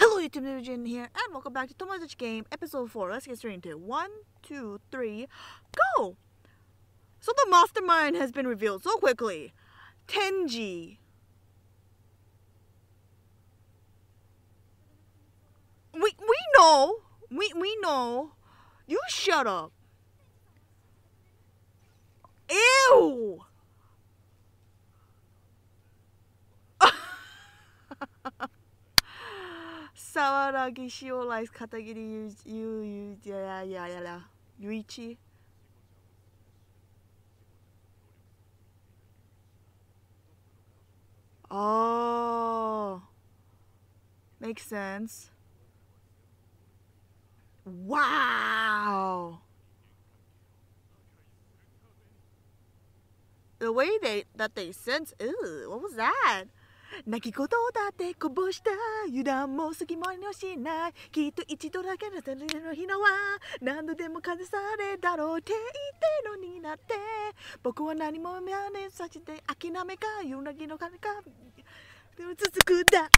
Hello YouTube Newbie Jun here and welcome back to Tomodachi Game episode 4. Let's get straight into it. One, two, three, go! So the mastermind has been revealed so quickly. Tenji. We we know. We we know. You shut up. Ew! Sawaragi shiolai Katagiri yu yu yaya yala yuichi. Oh, makes sense. Wow! The way they that they sense ooh what was that? 泣き言だってこぼした油断も隙間にしないきっと一度だけのセルの日のは何度でも風されだろうって言ってのになって僕は何も真似させて諦めか夜泣きの金かでも続くだ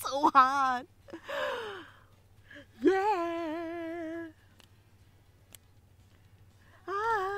so hot yeah ah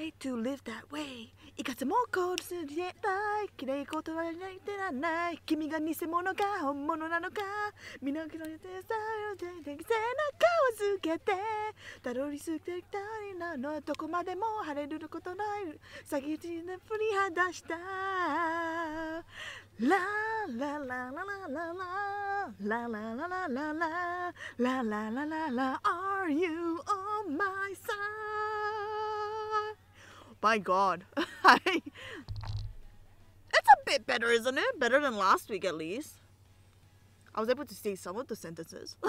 Hate to live that way. いかつもこうするたいきれいことはないてらない。君が偽物か本物なのか。身の毛の手さよで手癖な顔つけて。たどり着いてきたりなの。どこまでも晴れることない。先地で振り離した。ラララララララララララララララララララ Are you on my side? My god. It's a bit better, isn't it? Better than last week at least. I was able to say some of the sentences.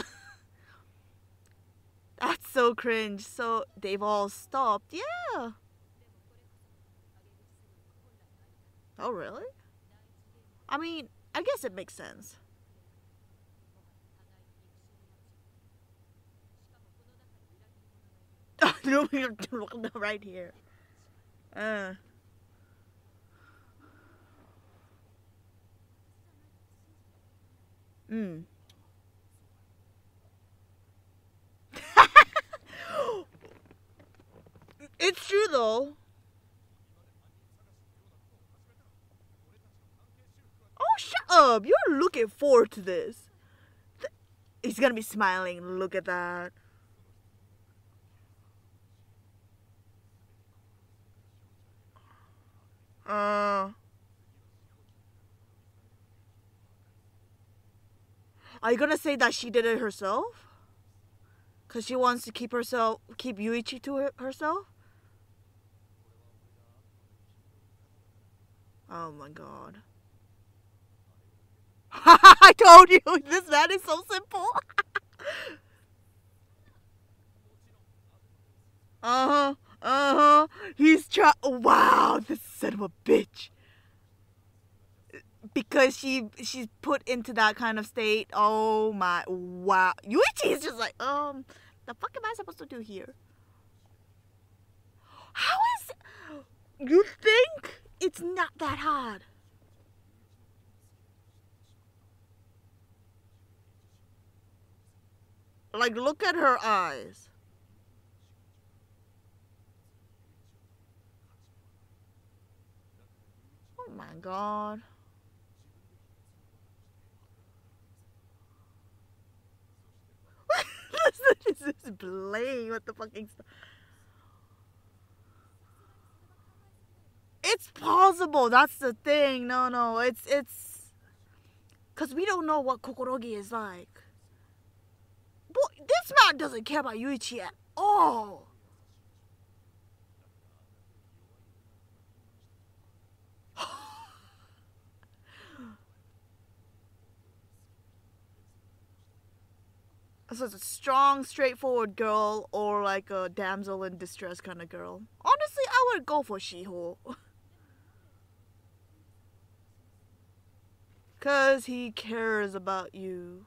That's so cringe. So they've all stopped. Yeah. Oh, really? I mean, I guess it makes sense. no, right here. Uh. Mm. it's true though. Oh, shut up! You're looking forward to this. He's gonna be smiling. Look at that. Uh. Are you gonna say that she did it herself? Cause she wants to keep herself, keep Yuichi to her, herself. Oh my god. I told you this man is so simple. uh huh. Uh huh. He's trying. Wow, this son of a bitch. Because she she's put into that kind of state. Oh my wow. Yuichi is just like um, the fuck am I supposed to do here? How is? You think it's not that hard? Like look at her eyes. Oh my god. this is playing with the fucking stuff. It's possible. That's the thing. No, no. It's it's because we don't know what Kokorogi is like. Boy, this man doesn't care about Yuichi at all. So it's a strong, straightforward girl or like a damsel in distress kind of girl. Honestly, I would go for Shiho. Cause he cares about you.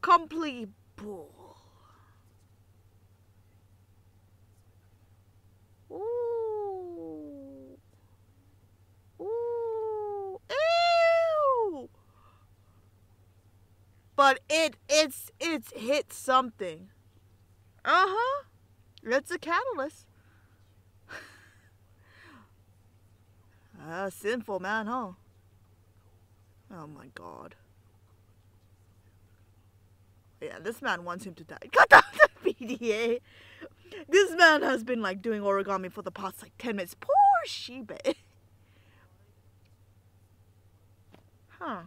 Complete bull. Ooh. Ooh. Ew. But it it's it's hit something. Uh-huh. It's a catalyst. Ah, sinful man, huh? Oh my god. Yeah, this man wants him to die. Cut out the PDA. This man has been like doing origami for the past like 10 minutes. Poor Shibe. huh.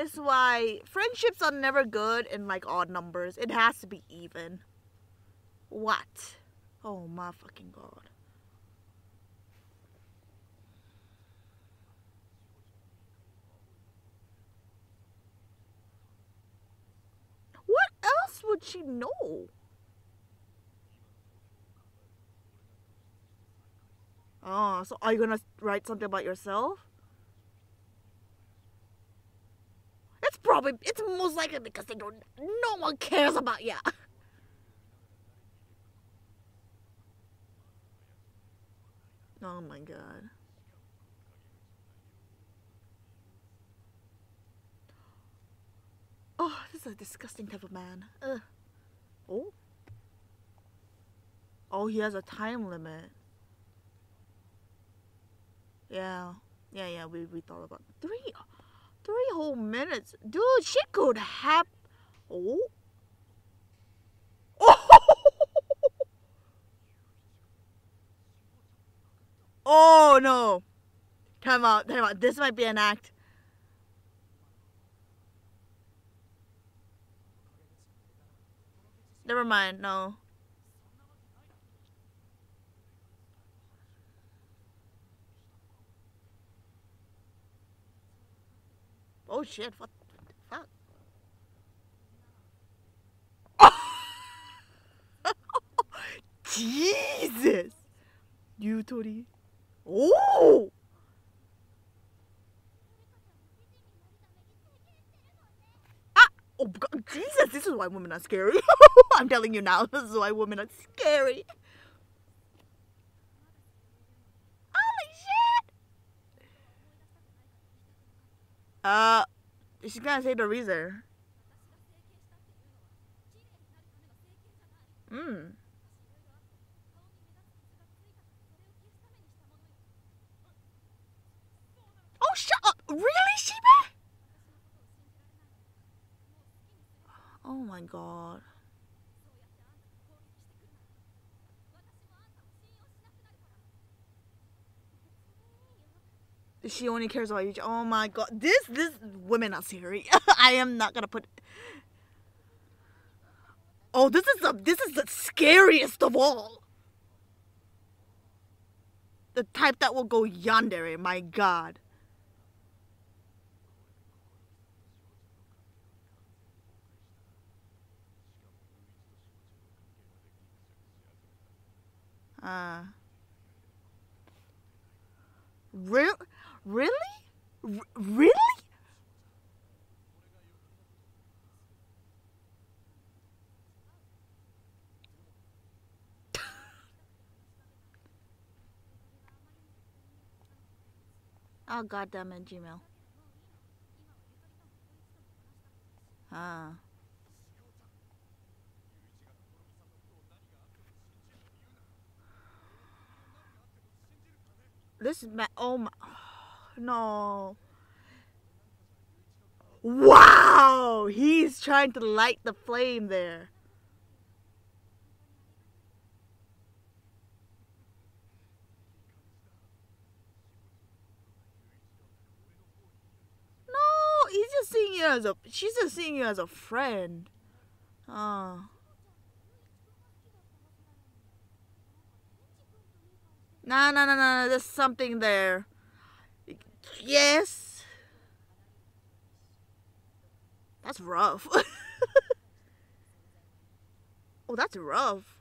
Is why friendships are never good in like odd numbers. It has to be even. What? Oh my fucking god. What else would she know? Oh, so are you gonna write something about yourself? It's probably, it's most likely because they don't, no one cares about you. Oh my god. Oh, this is a disgusting type of man. Ugh. Oh. Oh, he has a time limit. Yeah. Yeah, yeah, we, we thought about three three whole minutes. Dude, she could have Oh. Oh no. Time out, time out. This might be an act. Never mind, no. Oh shit, what the fuck? Jesus! Yutori. Oh! Ah! Oh, God. Jesus, this is why women are scary. I'm telling you now, this is why women are scary. Holy shit! Uh, she's gonna say the reason. Hmm. Oh, shut up! Really, Shibe? Oh my god. She only cares about you. Oh my god. This, this, women are serious. I am not gonna put. Oh, this is the, this is the scariest of all. The type that will go yandere, my god. Uh. Real? Really? R- really? oh goddamn it, Gmail. Ah. This is my oh my no. Wow, he's trying to light the flame there. No, he's just seeing you as a she's just seeing you as a friend. Oh. No, no, no, no, there's something there. Yes. That's rough. oh, that's rough.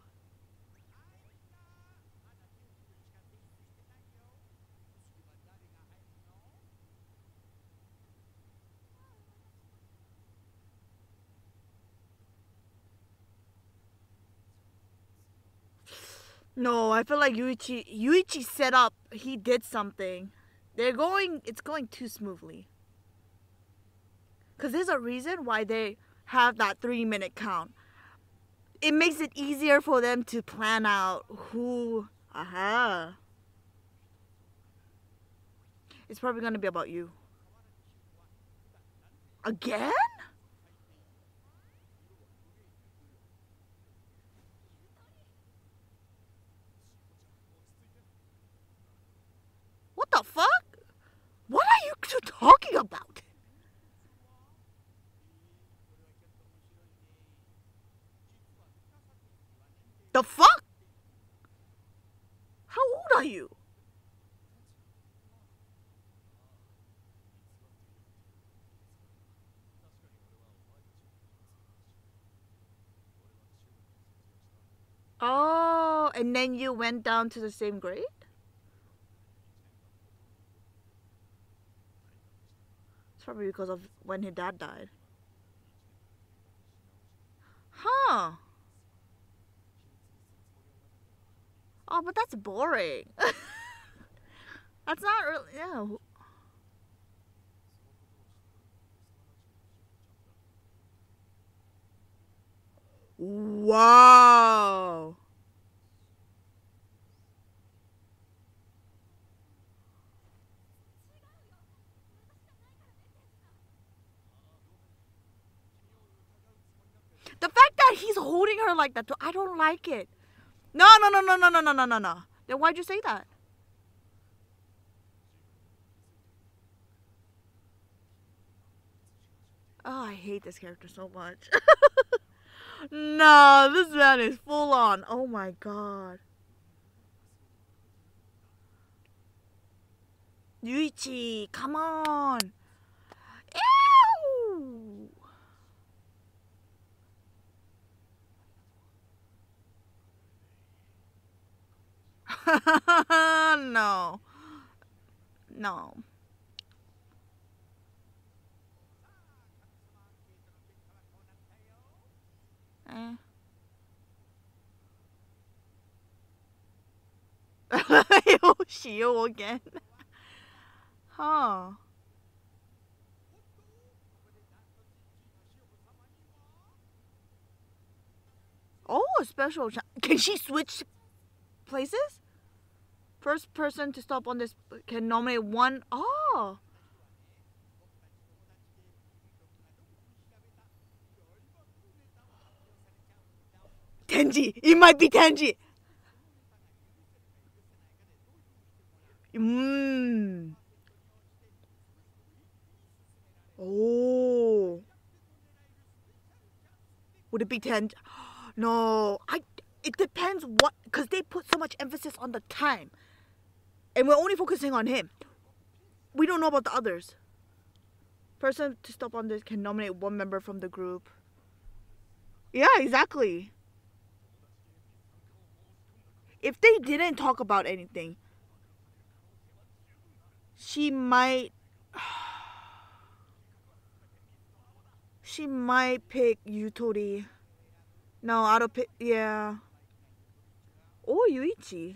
No, I feel like Yuichi Yuichi set up. He did something. They're going. It's going too smoothly. Cause there's a reason why they have that three minute count. It makes it easier for them to plan out who. Aha. It's probably gonna be about you. Again? What the fuck? What are you talking about? The fuck? How old are you? Oh, and then you went down to the same grade? It's probably because of when his dad died. Huh. Oh, but that's boring. that's not really, yeah. Wow. The fact that he's holding her like that, I don't like it. No, no, no, no, no, no, no, no, no, no. Then why'd you say that? Oh, I hate this character so much. no, this man is full on. Oh my god. Yuichi, come on. Ew. no. No. Eh. Yoshio again. huh. Oh, special. Can she switch places? First person to stop on this can nominate one. Oh. Tenji. It might be Tenji. Mmm. Oh. Would it be Tenji? No, I. It depends what, because they put so much emphasis on the time, and we're only focusing on him. We don't know about the others. Person to stop on this can nominate one member from the group. Yeah, exactly if they didn't talk about anything, she might she might pick Yutori. No, I don't pick yeah. Or Yuichi.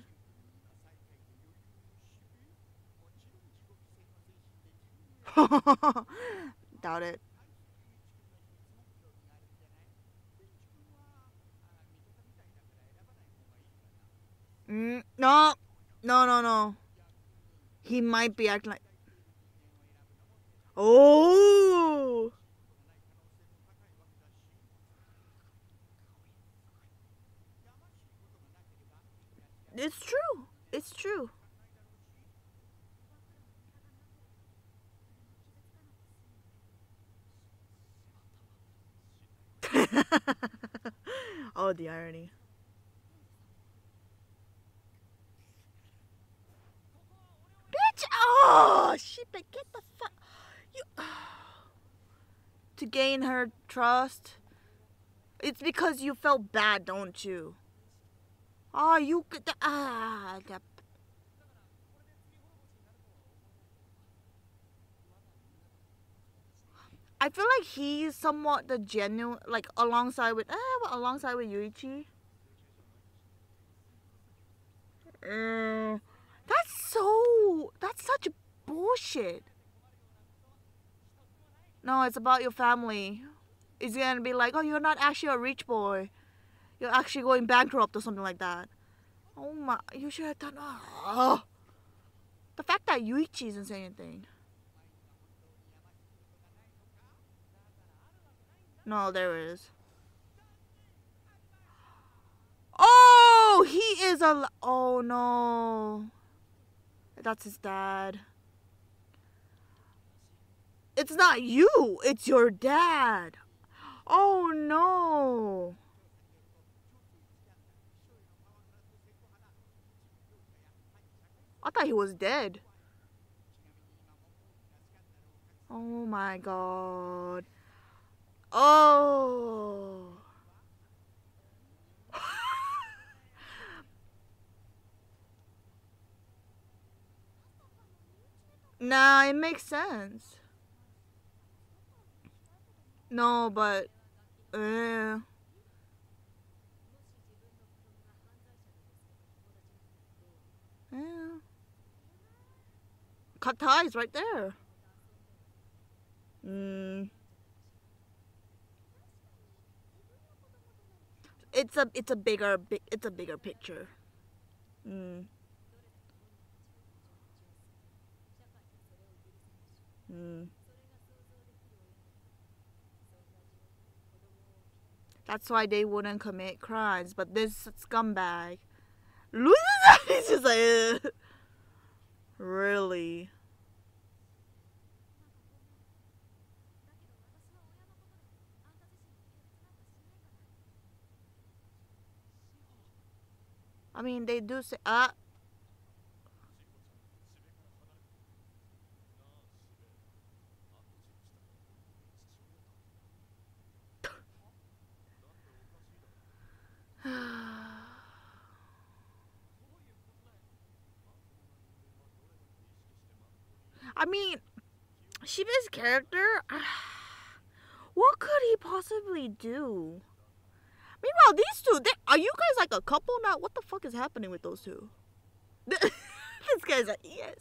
Doubt it. Mm, no, no, no, no. He might be acting like. Oh. It's true. It's true. oh, the irony. Bitch! Oh, shit, get the fuck. You. to gain her trust. It's because you felt bad, don't you? Oh. Ah, I feel like he's somewhat the genuine, like alongside with, well, alongside with Yuichi. Uh, that's so. That's such bullshit. No, it's about your family. It's gonna be like, oh, you're not actually a rich boy. You're actually going bankrupt or something like that. Oh my, you should have done. Oh. The fact that Yuichi isn't saying anything. No, there is. Oh, he is a. Oh no. That's his dad. It's not you, it's your dad. Oh no. I thought he was dead. Oh my god. Oh. nah, it makes sense. No, but. Uh, yeah. Cut ties right there. Mm. It's a it's a bigger it's a bigger picture. Mm. Mm. That's why they wouldn't commit crimes. But this scumbag. He's just like, "Ugh." Really. I mean, they do say, ah, I mean, Shibe's character, what could he possibly do? Meanwhile, these two, they, are you guys like a couple now? What the fuck is happening with those two? this guy's like, yes.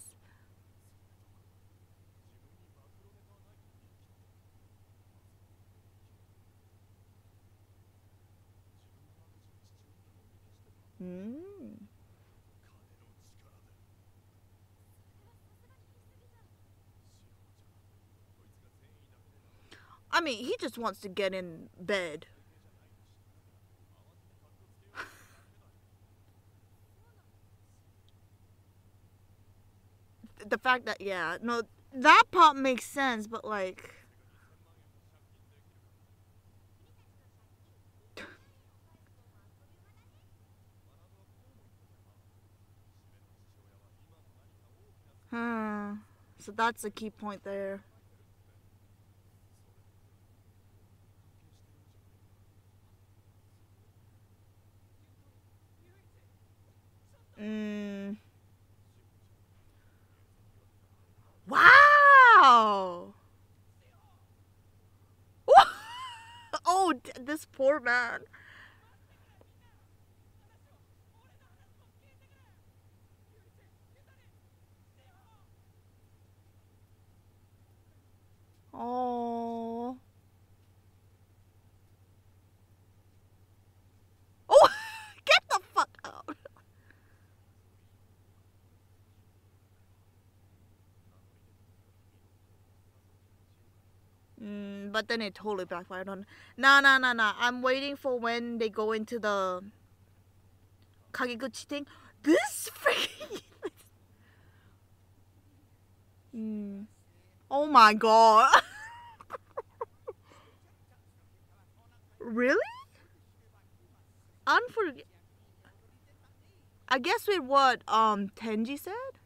Mm. I mean, he just wants to get in bed. the fact that yeah, no, that part makes sense, but like. Hmm. So that's a key point there. Mm. Wow. oh, this poor man. Oh, get the fuck out. Mm, but then it totally backfired on. Nah, nah, nah, nah. I'm waiting for when they go into the Kagekuchi thing. This freaking. mm. Oh my god. really? Unforg. I guess with what um Tenji said.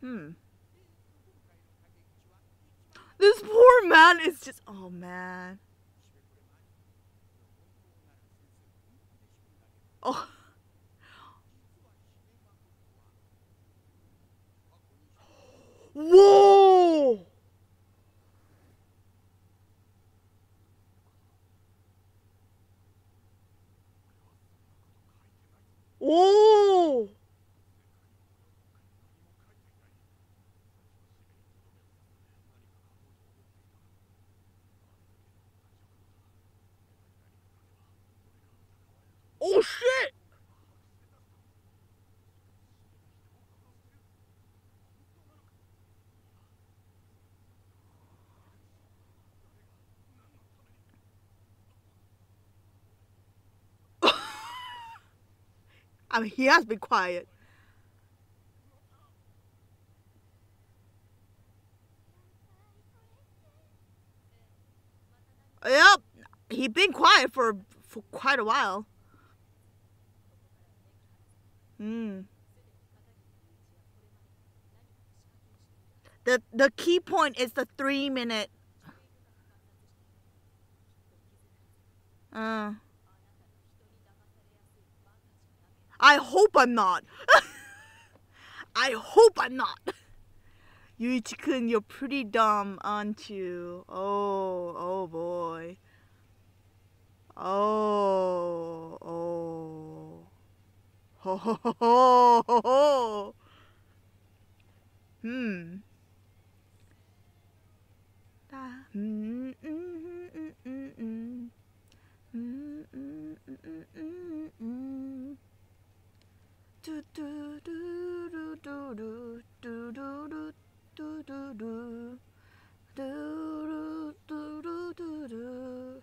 Hmm. This poor man is just. Oh man. Oh. Whoa! Oh! Oh shit! I mean, he has been quiet. Yep, he been quiet for for quite a while. Hmm. The the key point is the three minute. Uh. I hope I'm not. I hope I'm not. Yuichi-kun, you're pretty dumb, aren't you? Oh, oh boy. Oh, oh. Ho ho ho ho ho ho. Hmm. Mm, mm, mm, mm, mm, mm. Mm, mm, mm, mm, mm, mm. Do, do, do, do, do, do, do, do, do,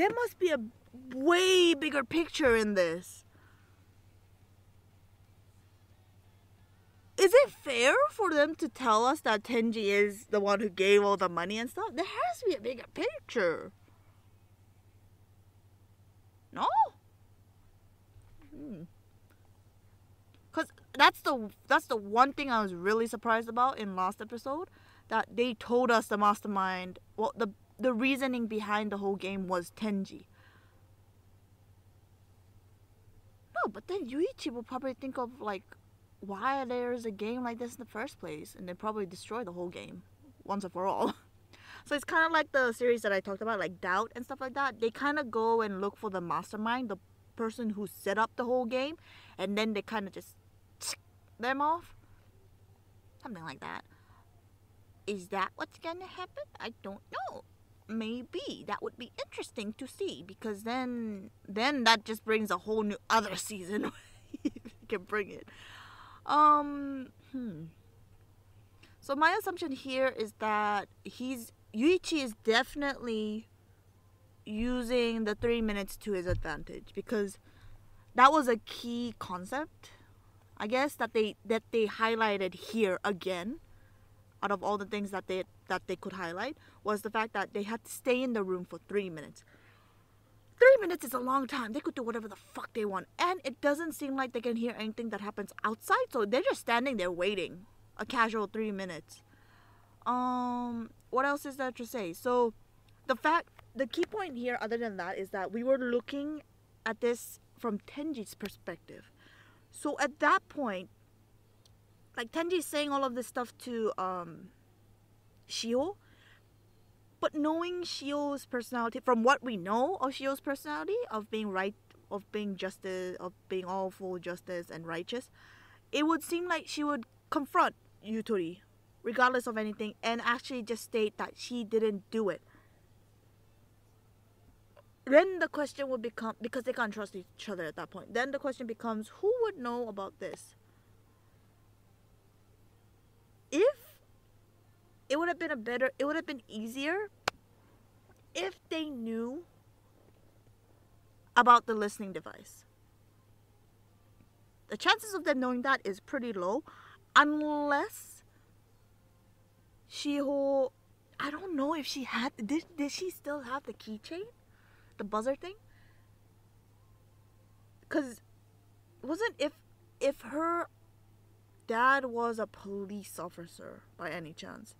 There must be a way bigger picture in this. Is it fair for them to tell us that Tenji is the one who gave all the money and stuff? There has to be a bigger picture. No? Hmm. Cause that's the that's the one thing I was really surprised about in last episode that they told us the mastermind well the the reasoning behind the whole game was Tenji. No, but then Yuichi will probably think of like why there's a game like this in the first place and they probably destroy the whole game once and for all. So it's kind of like the series that I talked about, like Doubt and stuff like that. They kind of go and look for the mastermind, the person who set up the whole game, and then they kind of just them off. Something like that. Is that what's gonna happen? I don't know. Maybe that would be interesting to see because then then that just brings a whole new other season. you can bring it. Um. Hmm. So my assumption here is that he's Yuichi is definitely using the three minutes to his advantage because that was a key concept, I guess that they that they highlighted here again. Out of all the things that they that they could highlight was the fact that they had to stay in the room for three minutes. Three minutes is a long time. They could do whatever the fuck they want, and it doesn't seem like they can hear anything that happens outside. So they're just standing there waiting a casual three minutes. Um, what else is there to say? So, the fact, the key point here, other than that, is that we were looking at this from Tenji's perspective. So at that point, like Tenji's saying all of this stuff to um, Shiho, but knowing Shiho's personality, from what we know of Shiho's personality, of being right, of being justice, of being all full justice and righteous, it would seem like she would confront Yutori regardless of anything, and actually just state that she didn't do it. then the question would become because they can't trust each other at that point. Then the question becomes who would know about this? If it would have been a better, it would have been easier if they knew about the listening device. The chances of them knowing that is pretty low unless Shiho I don't know if she had did did she still have the keychain? The buzzer thing? Cuz wasn't if if her dad was a police officer by any chance.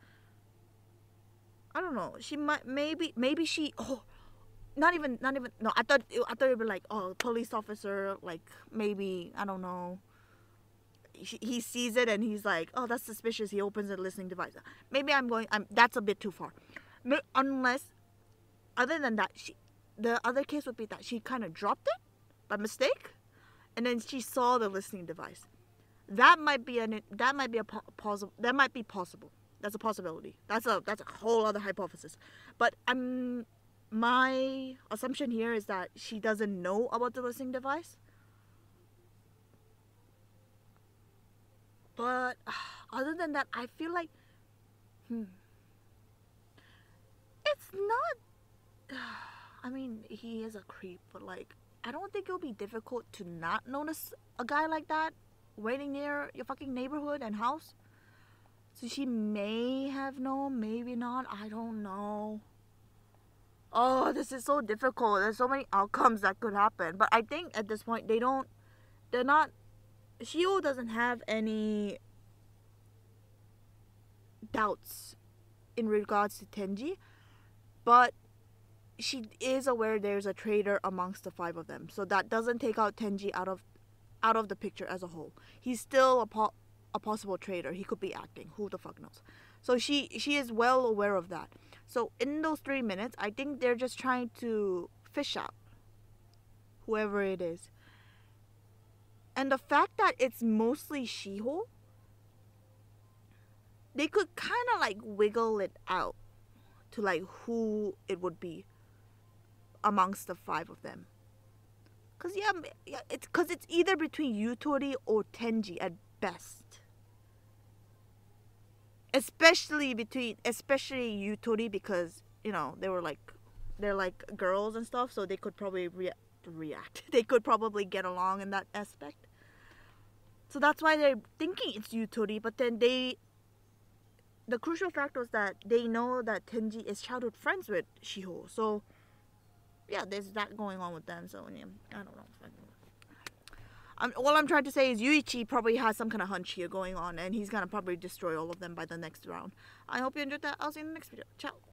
I don't know. She might maybe maybe she oh not even not even no I thought I thought it would be like oh police officer like maybe I don't know. He, sees it and he's like oh that's suspicious. He opens the listening device. Maybe I'm going I'm that's a bit too far. Unless other than that she the other case would be that she kind of dropped it by mistake and then she saw the listening device. That might be an that might be a possible that might be possible that's a possibility. That's a that's a whole other hypothesis. But i'm my assumption here is that she doesn't know about the listening device. But other than that i feel like hmm. It's not i mean he is a creep but like i don't think it'll be difficult to not notice a guy like that waiting near your fucking neighborhood and house so she may have known, maybe not. I don't know. Oh, this is so difficult. There's so many outcomes that could happen. But I think at this point, they don't, they're not, Shiho doesn't have any doubts in regards to Tenji. But she is aware there's a traitor amongst the five of them. So that doesn't take out Tenji out of out of the picture as a whole. He's still a a possible traitor. He could be acting. Who the fuck knows? So she she is well aware of that. So in those three minutes, I think they're just trying to fish out whoever it is. And the fact that it's mostly Shiho, they could kind of like wiggle it out to like who it would be amongst the five of them. Cause yeah, yeah it's cause it's either between Yutori or Tenji at best. Especially between, especially Yutori because you know they were like, they're like girls and stuff, so they could probably re- react. They could probably get along in that aspect. So that's why they're thinking it's Yutori, but then they. The crucial fact was that they know that Tenji is childhood friends with Shiho, so yeah, there's that going on with them. So yeah, I don't know. I'm, all I'm trying to say is Yuichi probably has some kind of hunch here going on, and he's gonna probably destroy all of them by the next round. I hope you enjoyed that. I'll see you in the next video. Ciao.